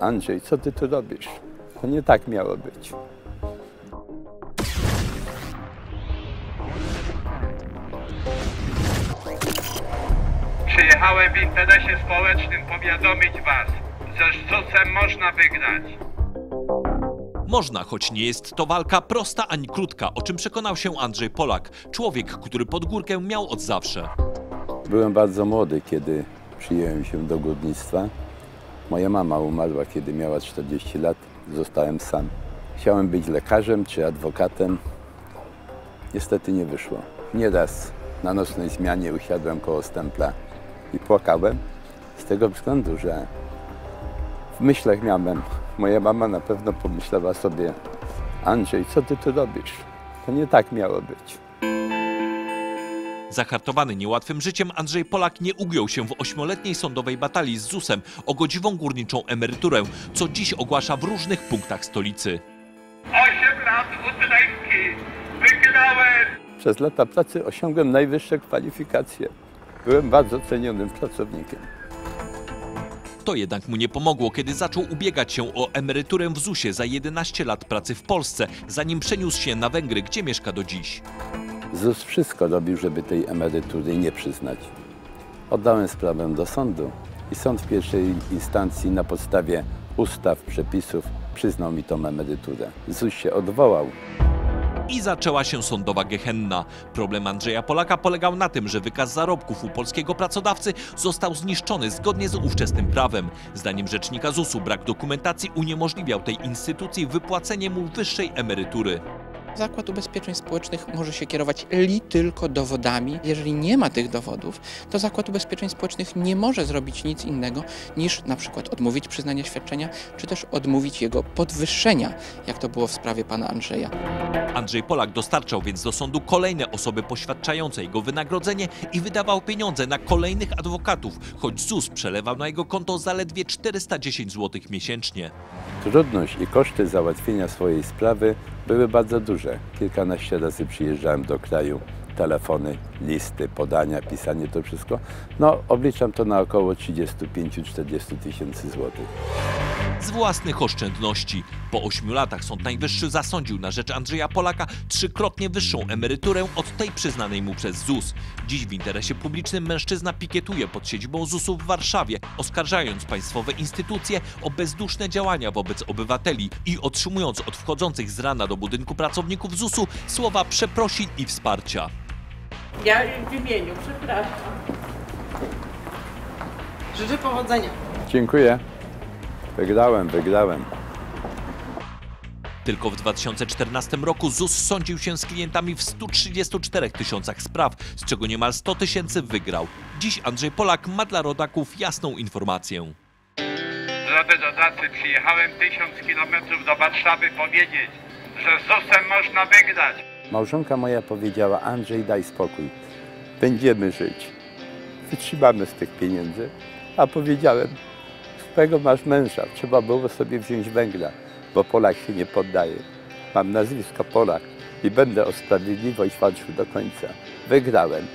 Andrzej, co ty tu robisz? To nie tak miało być. Przyjechałem w interesie społecznym powiadomić Was, że z można wygrać. Można, choć nie jest to walka prosta ani krótka, o czym przekonał się Andrzej Polak, człowiek, który pod górkę miał od zawsze. Byłem bardzo młody, kiedy przyjąłem się do górnictwa. Moja mama umarła, kiedy miała 40 lat. Zostałem sam. Chciałem być lekarzem czy adwokatem. Niestety nie wyszło. Nieraz na nocnej zmianie usiadłem koło stempla i płakałem z tego względu, że w myślach miałem. Moja mama na pewno pomyślała sobie, Andrzej, co ty tu robisz? To nie tak miało być. Zahartowany niełatwym życiem, Andrzej Polak nie ugiął się w ośmioletniej sądowej batalii z ZUS-em o godziwą górniczą emeryturę, co dziś ogłasza w różnych punktach stolicy. 8 lat udręki. Wygrałem. Przez lata pracy osiągłem najwyższe kwalifikacje. Byłem bardzo cenionym pracownikiem. To jednak mu nie pomogło, kiedy zaczął ubiegać się o emeryturę w ZUS-ie za 11 lat pracy w Polsce, zanim przeniósł się na Węgry, gdzie mieszka do dziś. ZUS wszystko robił, żeby tej emerytury nie przyznać. Oddałem sprawę do sądu i sąd w pierwszej instancji na podstawie ustaw, przepisów przyznał mi tą emeryturę. ZUS się odwołał. I zaczęła się sądowa gehenna. Problem Andrzeja Polaka polegał na tym, że wykaz zarobków u polskiego pracodawcy został zniszczony zgodnie z ówczesnym prawem. Zdaniem rzecznika ZUS-u brak dokumentacji uniemożliwiał tej instytucji wypłacenie mu wyższej emerytury. Zakład Ubezpieczeń Społecznych może się kierować li tylko dowodami. Jeżeli nie ma tych dowodów, to Zakład Ubezpieczeń Społecznych nie może zrobić nic innego niż na przykład odmówić przyznania świadczenia, czy też odmówić jego podwyższenia, jak to było w sprawie pana Andrzeja. Andrzej Polak dostarczał więc do sądu kolejne osoby poświadczające jego wynagrodzenie i wydawał pieniądze na kolejnych adwokatów, choć ZUS przelewał na jego konto zaledwie 410 zł miesięcznie. Trudność i koszty załatwienia swojej sprawy były bardzo duże. Kilkanaście razy przyjeżdżałem do kraju, telefony, listy, podania, pisanie, to wszystko. No, obliczam to na około 35-40 tysięcy złotych. Z własnych oszczędności. Po ośmiu latach Sąd Najwyższy zasądził na rzecz Andrzeja Polaka trzykrotnie wyższą emeryturę od tej przyznanej mu przez ZUS. Dziś w interesie publicznym mężczyzna pikietuje pod siedzibą ZUS-u w Warszawie, oskarżając państwowe instytucje o bezduszne działania wobec obywateli i otrzymując od wchodzących z rana do budynku pracowników ZUS-u słowa przeprosin i wsparcia. Ja w imieniu, przepraszam. Życzę powodzenia. Dziękuję. Wygrałem, wygrałem. Tylko w 2014 roku ZUS sądził się z klientami w 134 tysiącach spraw, z czego niemal 100 tysięcy wygrał. Dziś Andrzej Polak ma dla rodaków jasną informację. Drodzy rodacy, przyjechałem tysiąc kilometrów do Warszawy powiedzieć, że z ZUS-em można wygrać. Małżonka moja powiedziała, Andrzej, daj spokój. Będziemy żyć. Wytrzymamy z tych pieniędzy. A powiedziałem, swego masz męża, trzeba było sobie wziąć węgla, bo Polak się nie poddaje. Mam nazwisko Polak i będę o sprawiedliwość walczył do końca. Wygrałem.